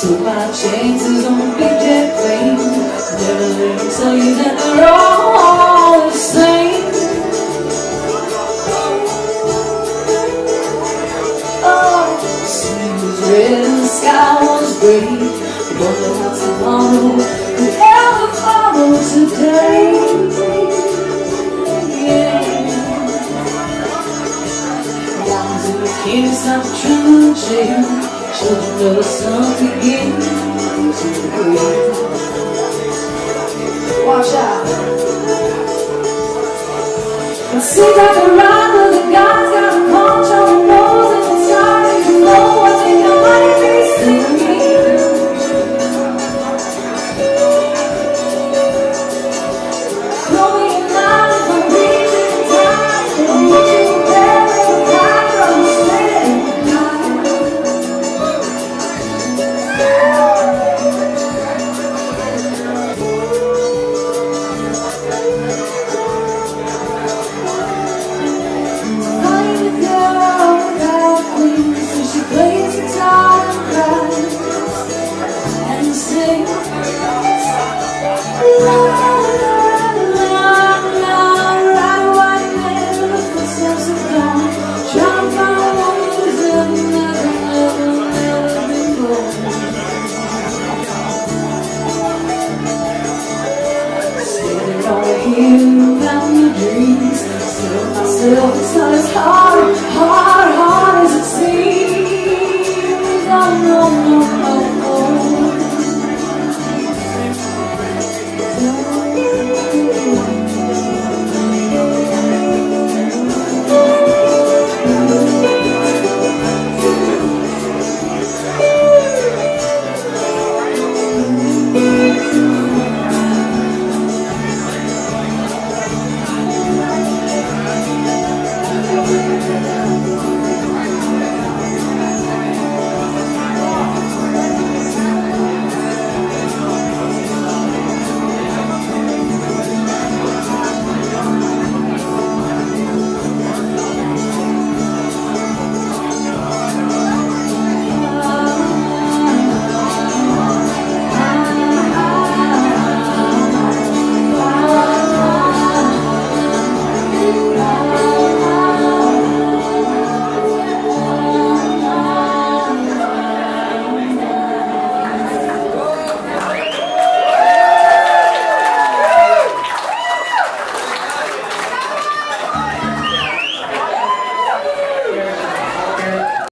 chances on big jet plane. Never let me tell you that they're all the same. Oh, sea was red and the sky was gray. How tomorrow will ever follow today. Yeah. Down to the king, stop trembling chain. Children of the sun begin to. Watch out. It seems like a rival, the God's got a still, still, it's not as hard, hard, hard as it seems. No, no, no.